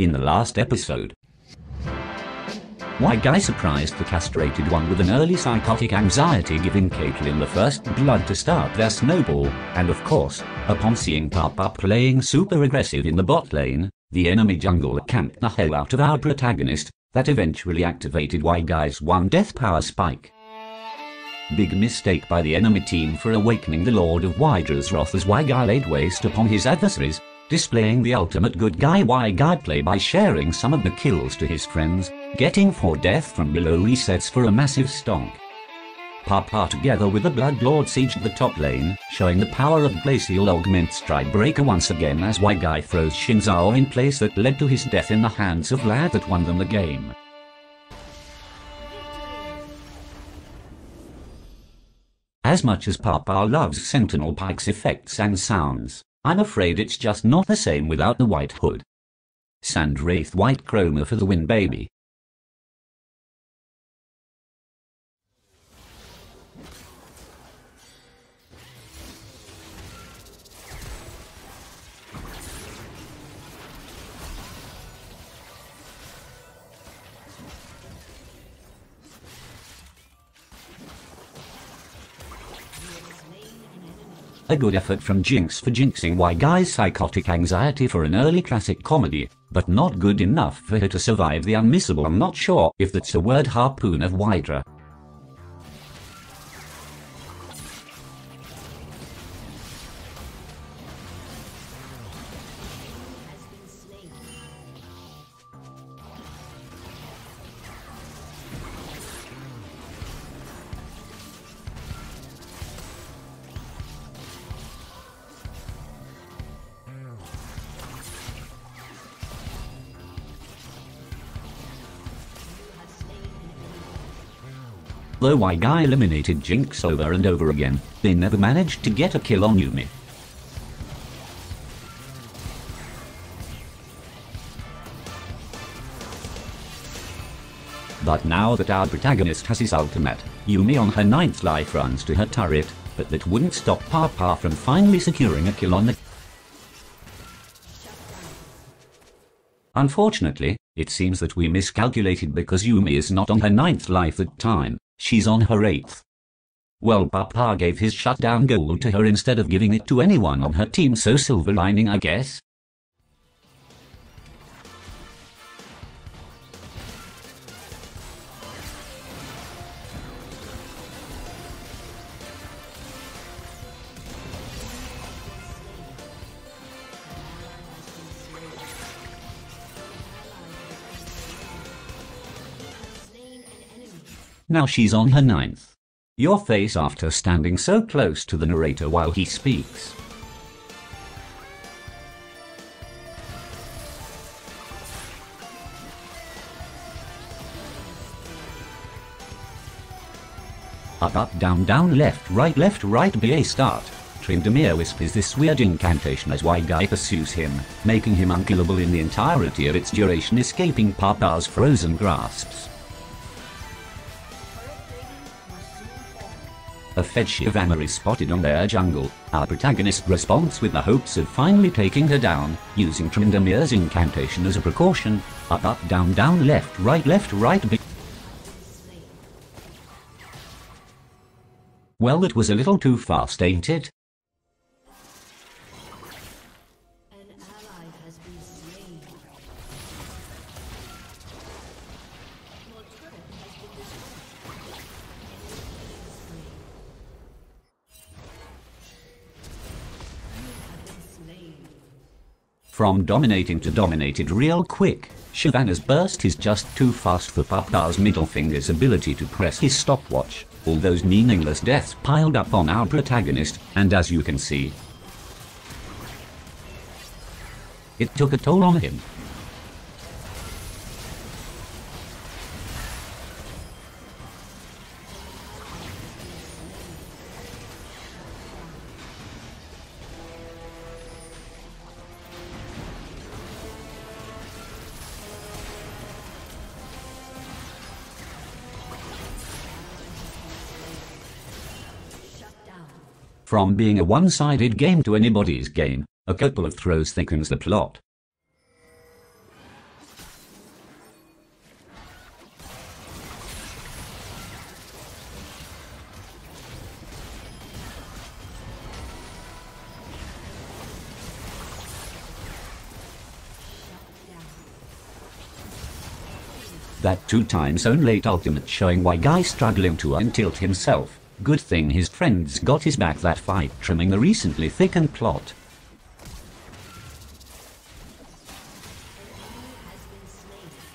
In the last episode, Why Guy surprised the castrated one with an early psychotic anxiety giving Caitlyn the first blood to start their snowball, and of course, upon seeing Papa playing super aggressive in the bot lane, the enemy jungle camped the hell out of our protagonist, that eventually activated Why Guy's one death power spike. Big mistake by the enemy team for awakening the Lord of Wydra's wrath as Guy laid waste upon his adversaries, displaying the ultimate good guy Why Guy play by sharing some of the kills to his friends, getting 4 death from below resets for a massive stonk. Papa together with the Blood Lord sieged the top lane, showing the power of Glacial Augment Stridebreaker once again as Why Guy Xin Zhao in place that led to his death in the hands of Lad that won them the game. As much as Papa loves Sentinel Pyke's effects and sounds, I'm afraid it's just not the same without the white hood. Sandwraith White Chroma for the win baby. A good effort from Jinx for jinxing Why Guy's psychotic anxiety for an early classic comedy, but not good enough for her to survive the unmissable I'm not sure if that's a word harpoon of Wydra. Though Why Guy eliminated Jinx over and over again, they never managed to get a kill on Yuumi. But now that our protagonist has his ultimate, Yuumi on her ninth life runs to her turret, but that wouldn't stop Papa from finally securing a kill on the Unfortunately, it seems that we miscalculated because Yuumi is not on her ninth life at time, she's on her eighth. Well Papa gave his shutdown goal to her instead of giving it to anyone on her team so silver lining I guess. Now she's on her ninth. Your face after standing so close to the narrator while he speaks. Up up down down left right left right BA start. Tryndamere whispers this weird incantation as Why Guy pursues him, making him unkillable in the entirety of its duration escaping Papa's frozen grasps. A Fed Shyvana is spotted on their jungle. Our protagonist responds with the hopes of finally taking her down, using Tryndamere's incantation as a precaution. Up up down down left right left right big. Well that was a little too fast ain't it? From dominating to dominated real quick, Shyvana's burst is just too fast for Papa's middle finger's ability to press his stopwatch. All those meaningless deaths piled up on our protagonist, and as you can see, it took a toll on him. From being a one-sided game to anybody's game, a couple of throws thickens the plot. That two times own late ultimate showing why guy struggling to untilt himself. Good thing his friends got his back that fight trimming the recently thickened plot.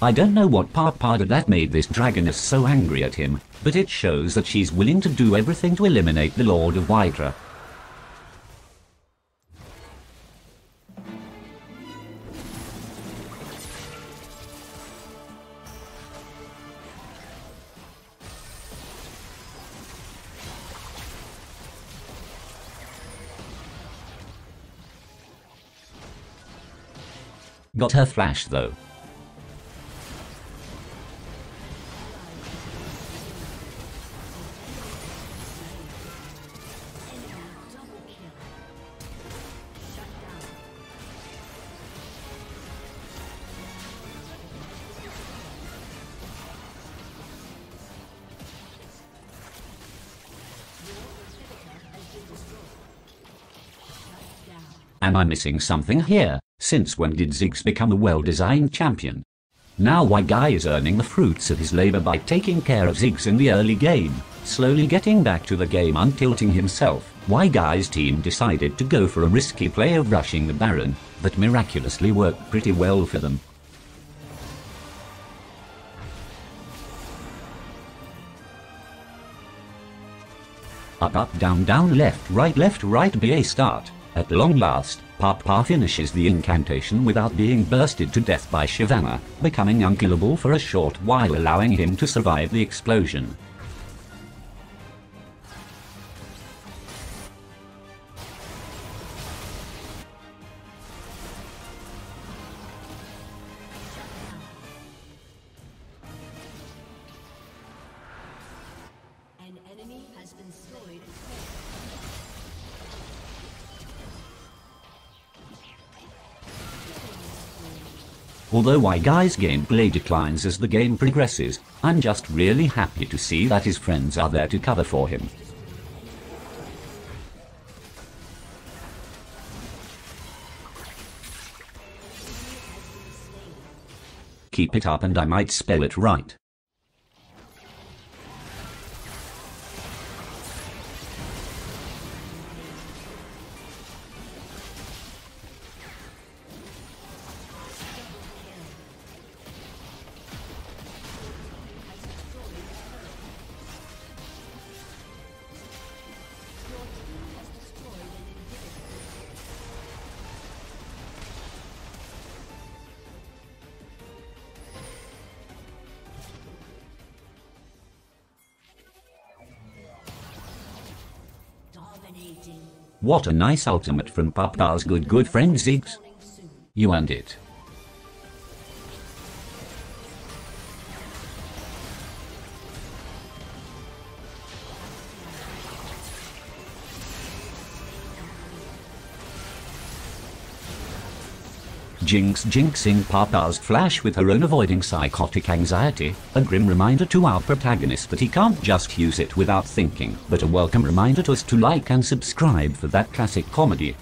I don't know what Papa did that made this dragoness so angry at him, but it shows that she's willing to do everything to eliminate the Lord of Hydra. Got her flash though. Am I missing something here? Since when did Ziggs become a well-designed champion? Now why Guy is earning the fruits of his labor by taking care of Ziggs in the early game, slowly getting back to the game untilting himself. Why Guy's team decided to go for a risky play of rushing the Baron, that miraculously worked pretty well for them. Up, up, down, down, left, right, left, right, BA start. At long last, Papa finishes the incantation without being bursted to death by Shyvana, becoming unkillable for a short while allowing him to survive the explosion. An enemy has been destroyed. Although why Guy's gameplay declines as the game progresses, I'm just really happy to see that his friends are there to cover for him. Keep it up and I might spell it right. What a nice ultimate from Papa's good good friend Ziggs. You earned it. Jinx jinxing Papa's flash with her own avoiding psychotic anxiety, a grim reminder to our protagonist that he can't just use it without thinking, but a welcome reminder to us to like and subscribe for that classic comedy.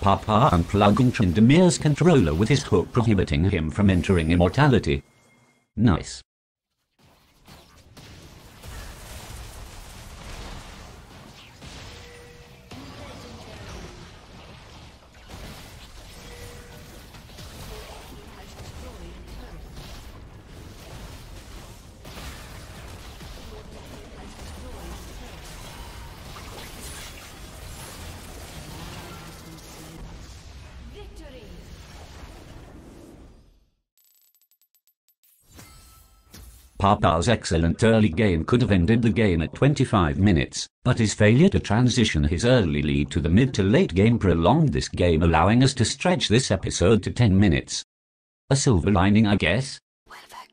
Papa unplugging Tryndamere's controller with his hook prohibiting him from entering immortality. Nice. Papa's excellent early game could have ended the game at 25 minutes, but his failure to transition his early lead to the mid to late game prolonged this game allowing us to stretch this episode to 10 minutes. A silver lining I guess? A